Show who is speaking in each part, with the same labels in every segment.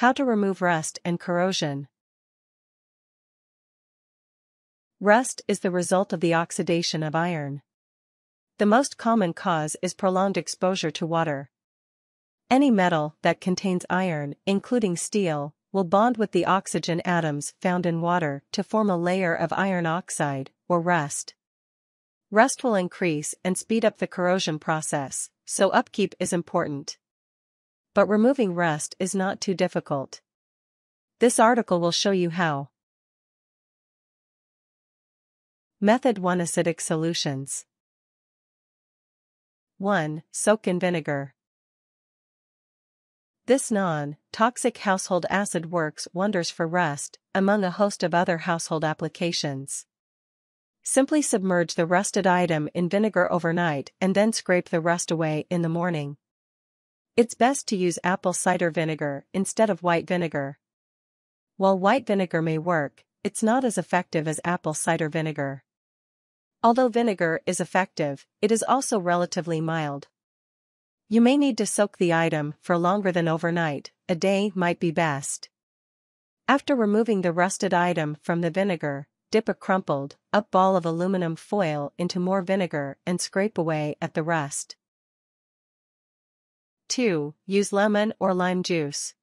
Speaker 1: How to remove rust and corrosion. Rust is the result of the oxidation of iron. The most common cause is prolonged exposure to water. Any metal that contains iron, including steel, will bond with the oxygen atoms found in water to form a layer of iron oxide, or rust. Rust will increase and speed up the corrosion process, so upkeep is important. But removing rust is not too difficult. This article will show you how. Method 1 Acidic Solutions 1. Soak in vinegar. This non-toxic household acid works wonders for rust, among a host of other household applications. Simply submerge the rusted item in vinegar overnight and then scrape the rust away in the morning. It's best to use apple cider vinegar instead of white vinegar. While white vinegar may work, it's not as effective as apple cider vinegar. Although vinegar is effective, it is also relatively mild. You may need to soak the item for longer than overnight, a day might be best. After removing the rusted item from the vinegar, dip a crumpled, up ball of aluminum foil into more vinegar and scrape away at the rust. 2. Use lemon or lime juice.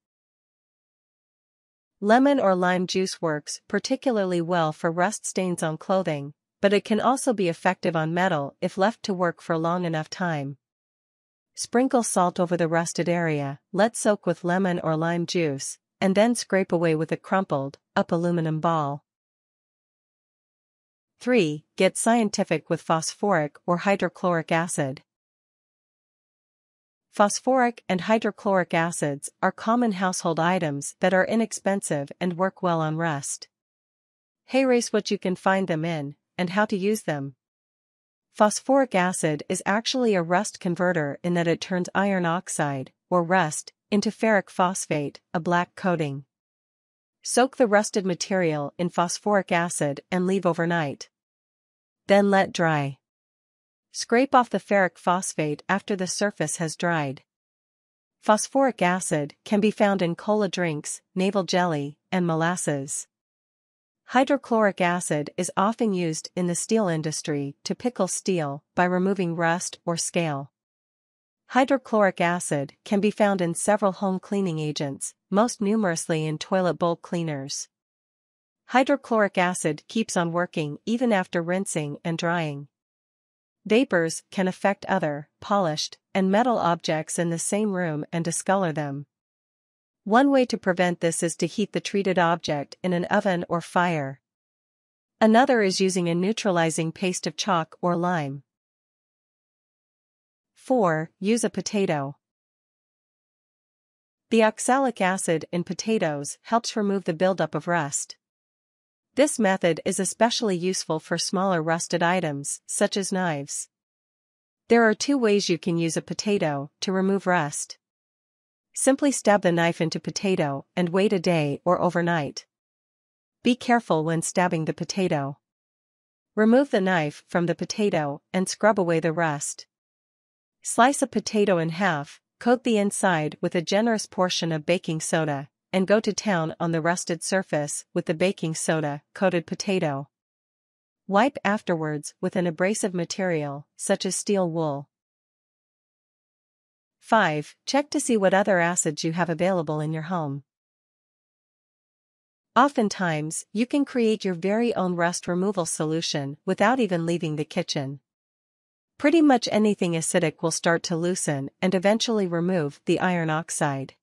Speaker 1: Lemon or lime juice works particularly well for rust stains on clothing, but it can also be effective on metal if left to work for long enough time. Sprinkle salt over the rusted area, let soak with lemon or lime juice, and then scrape away with a crumpled, up aluminum ball. 3. Get scientific with phosphoric or hydrochloric acid. Phosphoric and hydrochloric acids are common household items that are inexpensive and work well on rust. Hey race what you can find them in, and how to use them. Phosphoric acid is actually a rust converter in that it turns iron oxide, or rust, into ferric phosphate, a black coating. Soak the rusted material in phosphoric acid and leave overnight. Then let dry. Scrape off the ferric phosphate after the surface has dried. Phosphoric acid can be found in cola drinks, naval jelly, and molasses. Hydrochloric acid is often used in the steel industry to pickle steel by removing rust or scale. Hydrochloric acid can be found in several home cleaning agents, most numerously in toilet bowl cleaners. Hydrochloric acid keeps on working even after rinsing and drying. Vapors can affect other, polished, and metal objects in the same room and discolor them. One way to prevent this is to heat the treated object in an oven or fire. Another is using a neutralizing paste of chalk or lime. 4. Use a potato. The oxalic acid in potatoes helps remove the buildup of rust. This method is especially useful for smaller rusted items, such as knives. There are two ways you can use a potato to remove rust. Simply stab the knife into potato and wait a day or overnight. Be careful when stabbing the potato. Remove the knife from the potato and scrub away the rust. Slice a potato in half, coat the inside with a generous portion of baking soda, and go to town on the rusted surface with the baking soda coated potato. Wipe afterwards with an abrasive material, such as steel wool. 5. Check to see what other acids you have available in your home. Oftentimes, you can create your very own rust removal solution without even leaving the kitchen. Pretty much anything acidic will start to loosen and eventually remove the iron oxide.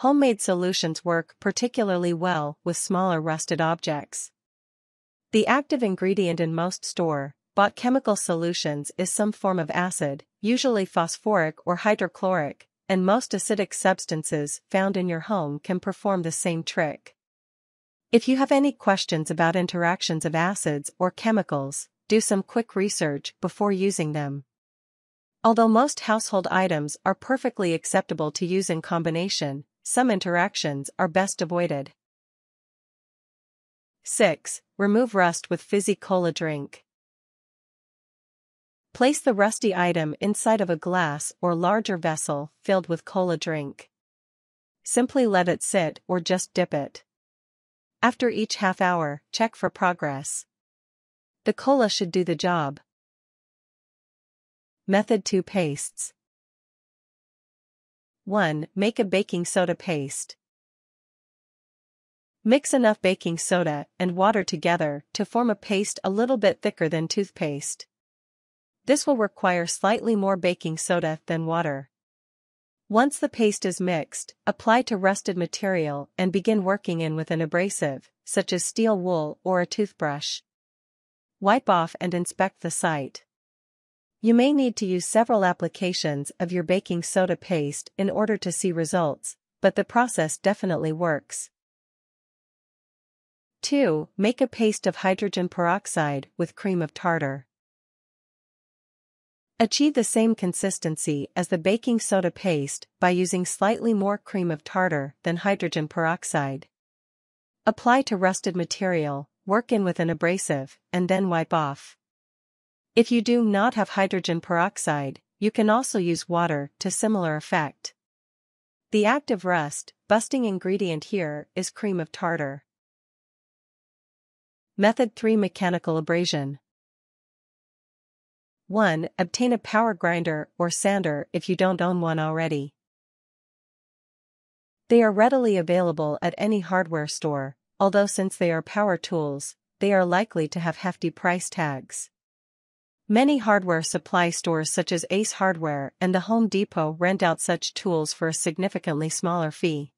Speaker 1: Homemade solutions work particularly well with smaller rusted objects. The active ingredient in most store bought chemical solutions is some form of acid, usually phosphoric or hydrochloric, and most acidic substances found in your home can perform the same trick. If you have any questions about interactions of acids or chemicals, do some quick research before using them. Although most household items are perfectly acceptable to use in combination, some interactions are best avoided. 6. Remove rust with fizzy cola drink. Place the rusty item inside of a glass or larger vessel filled with cola drink. simply let it sit or just dip it. After each half hour, check for progress. The cola should do the job. Method 2 Pastes 1. Make a baking soda paste. Mix enough baking soda and water together to form a paste a little bit thicker than toothpaste. This will require slightly more baking soda than water. Once the paste is mixed, apply to rusted material and begin working in with an abrasive, such as steel wool or a toothbrush. Wipe off and inspect the site. You may need to use several applications of your baking soda paste in order to see results, but the process definitely works. 2. Make a paste of hydrogen peroxide with cream of tartar. Achieve the same consistency as the baking soda paste by using slightly more cream of tartar than hydrogen peroxide. Apply to rusted material, work in with an abrasive, and then wipe off. If you do not have hydrogen peroxide, you can also use water to similar effect. The active rust, busting ingredient here is cream of tartar. Method 3 Mechanical Abrasion 1. Obtain a power grinder or sander if you don't own one already. They are readily available at any hardware store, although since they are power tools, they are likely to have hefty price tags. Many hardware supply stores such as Ace Hardware and the Home Depot rent out such tools for a significantly smaller fee.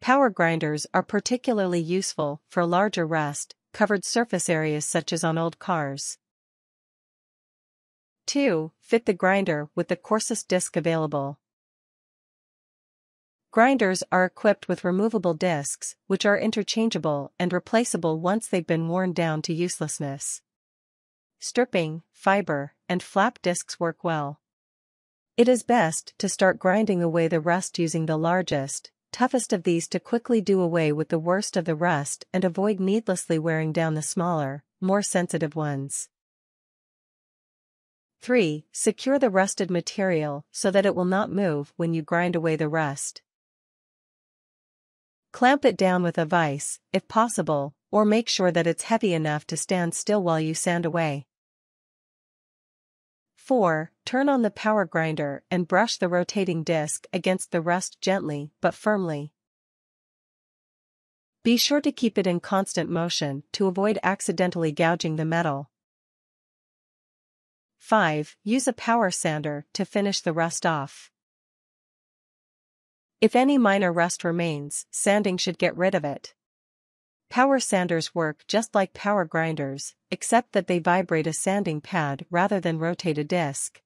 Speaker 1: Power grinders are particularly useful for larger rust, covered surface areas such as on old cars. 2. Fit the grinder with the coarsest disc available. Grinders are equipped with removable discs, which are interchangeable and replaceable once they've been worn down to uselessness. Stripping, fiber, and flap discs work well. It is best to start grinding away the rust using the largest, toughest of these to quickly do away with the worst of the rust and avoid needlessly wearing down the smaller, more sensitive ones. 3. Secure the rusted material so that it will not move when you grind away the rust. Clamp it down with a vise, if possible, or make sure that it's heavy enough to stand still while you sand away. 4. Turn on the power grinder and brush the rotating disc against the rust gently but firmly. Be sure to keep it in constant motion to avoid accidentally gouging the metal. 5. Use a power sander to finish the rust off. If any minor rust remains, sanding should get rid of it. Power sanders work just like power grinders, except that they vibrate a sanding pad rather than rotate a disc.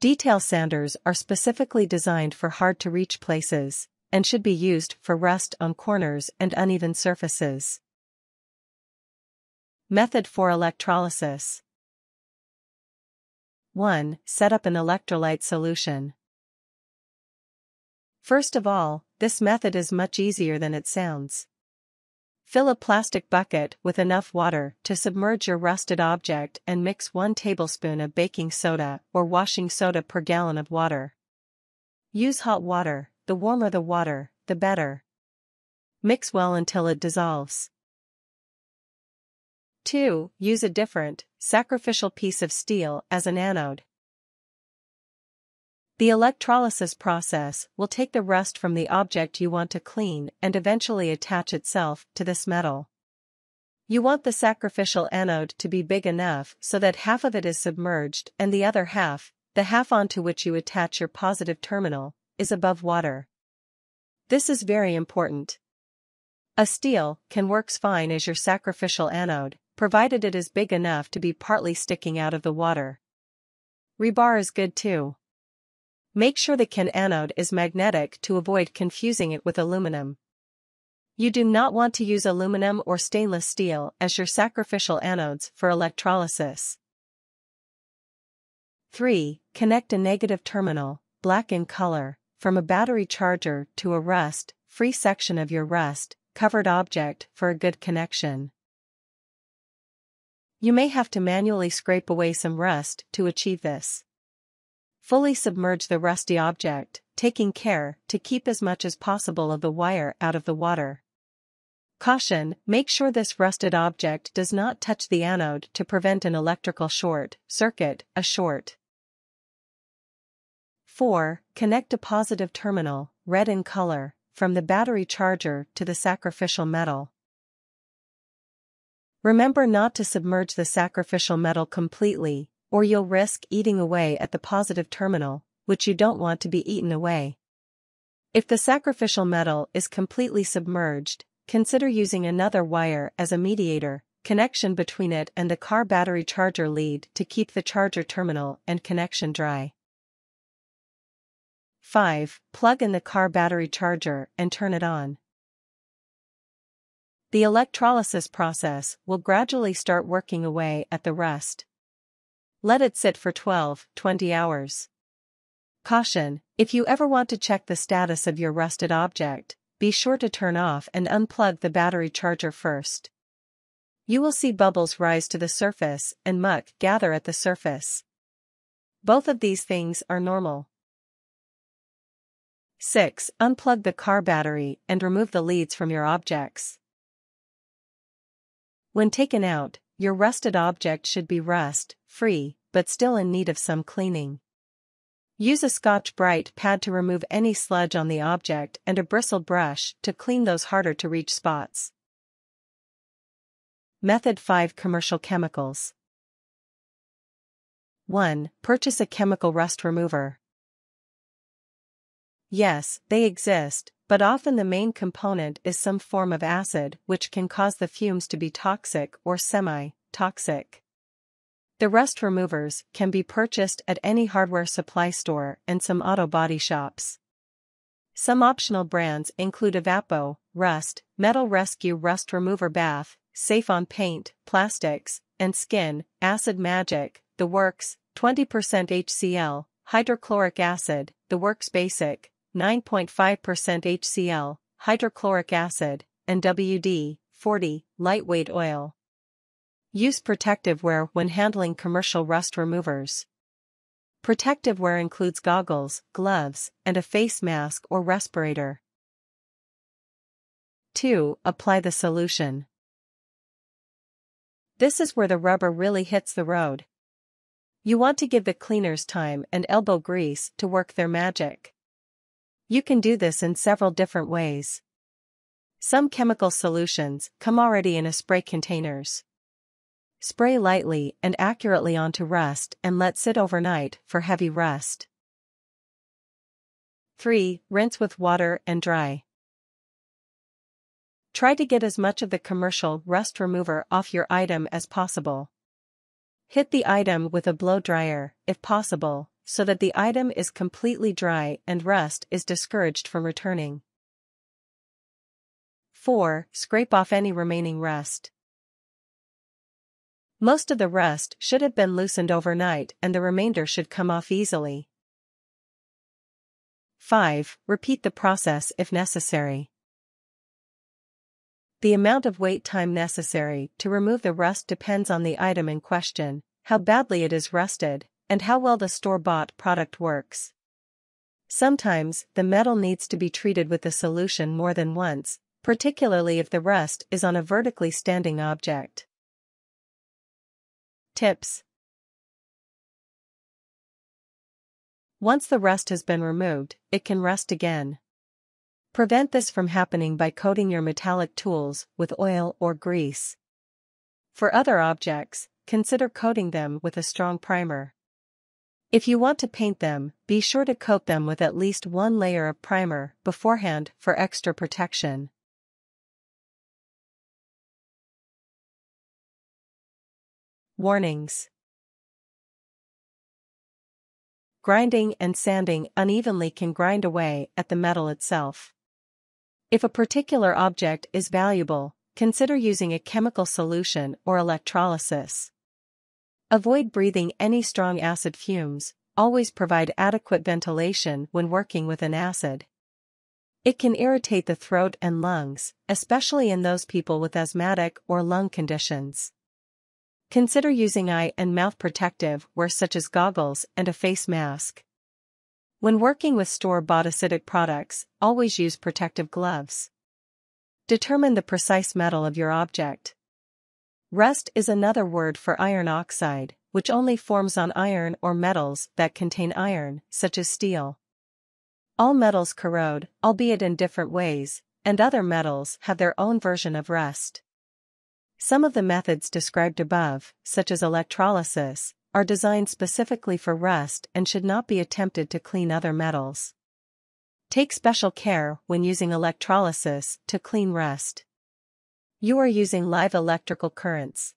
Speaker 1: Detail sanders are specifically designed for hard-to-reach places, and should be used for rust on corners and uneven surfaces. Method for electrolysis 1. Set up an electrolyte solution. First of all, this method is much easier than it sounds. Fill a plastic bucket with enough water to submerge your rusted object and mix 1 tablespoon of baking soda or washing soda per gallon of water. Use hot water, the warmer the water, the better. Mix well until it dissolves. 2. Use a different, sacrificial piece of steel as an anode. The electrolysis process will take the rust from the object you want to clean and eventually attach itself to this metal. You want the sacrificial anode to be big enough so that half of it is submerged and the other half, the half onto which you attach your positive terminal, is above water. This is very important. A steel can works fine as your sacrificial anode, provided it is big enough to be partly sticking out of the water. Rebar is good too. Make sure the can anode is magnetic to avoid confusing it with aluminum. You do not want to use aluminum or stainless steel as your sacrificial anodes for electrolysis. 3. Connect a negative terminal, black in color, from a battery charger to a rust-free section of your rust-covered object for a good connection. You may have to manually scrape away some rust to achieve this. Fully submerge the rusty object, taking care to keep as much as possible of the wire out of the water. Caution, make sure this rusted object does not touch the anode to prevent an electrical short, circuit, a short. 4. Connect a positive terminal, red in color, from the battery charger to the sacrificial metal. Remember not to submerge the sacrificial metal completely, or you'll risk eating away at the positive terminal, which you don't want to be eaten away. If the sacrificial metal is completely submerged, consider using another wire as a mediator, connection between it and the car battery charger lead to keep the charger terminal and connection dry. 5. Plug in the car battery charger and turn it on. The electrolysis process will gradually start working away at the rust. Let it sit for 12, 20 hours. Caution, if you ever want to check the status of your rusted object, be sure to turn off and unplug the battery charger first. You will see bubbles rise to the surface and muck gather at the surface. Both of these things are normal. 6. Unplug the car battery and remove the leads from your objects. When taken out, your rusted object should be rust-free, but still in need of some cleaning. Use a Scotch-Brite pad to remove any sludge on the object and a bristle brush to clean those harder to reach spots. Method 5 Commercial Chemicals 1. Purchase a chemical rust remover. Yes, they exist, but often the main component is some form of acid which can cause the fumes to be toxic or semi-toxic. The rust removers can be purchased at any hardware supply store and some auto body shops. Some optional brands include Evapo, Rust, Metal Rescue Rust Remover Bath, Safe on Paint, Plastics, and Skin, Acid Magic, The Works, 20% HCl, Hydrochloric Acid, The Works Basic, 9.5% HCl, hydrochloric acid, and WD-40, lightweight oil. Use protective wear when handling commercial rust removers. Protective wear includes goggles, gloves, and a face mask or respirator. 2. Apply the solution. This is where the rubber really hits the road. You want to give the cleaners time and elbow grease to work their magic. You can do this in several different ways. Some chemical solutions come already in a spray containers. Spray lightly and accurately onto rust and let sit overnight for heavy rust. 3. Rinse with water and dry. Try to get as much of the commercial rust remover off your item as possible. Hit the item with a blow dryer, if possible, so that the item is completely dry and rust is discouraged from returning. 4. Scrape off any remaining rust. Most of the rust should have been loosened overnight and the remainder should come off easily. 5. Repeat the process if necessary. The amount of wait time necessary to remove the rust depends on the item in question, how badly it is rusted, and how well the store-bought product works. Sometimes, the metal needs to be treated with the solution more than once, particularly if the rust is on a vertically standing object. Tips Once the rust has been removed, it can rust again. Prevent this from happening by coating your metallic tools with oil or grease. For other objects, consider coating them with a strong primer. If you want to paint them, be sure to coat them with at least one layer of primer beforehand for extra protection. Warnings Grinding and sanding unevenly can grind away at the metal itself. If a particular object is valuable, consider using a chemical solution or electrolysis. Avoid breathing any strong acid fumes, always provide adequate ventilation when working with an acid. It can irritate the throat and lungs, especially in those people with asthmatic or lung conditions. Consider using eye and mouth protective wear such as goggles and a face mask. When working with store-bought acidic products, always use protective gloves. Determine the precise metal of your object. Rust is another word for iron oxide, which only forms on iron or metals that contain iron, such as steel. All metals corrode, albeit in different ways, and other metals have their own version of rust. Some of the methods described above, such as electrolysis, are designed specifically for rust and should not be attempted to clean other metals. Take special care when using electrolysis to clean rust. You are using live electrical currents.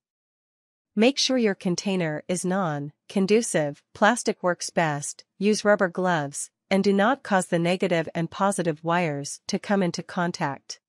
Speaker 1: Make sure your container is non-conducive, plastic works best, use rubber gloves, and do not cause the negative and positive wires to come into contact.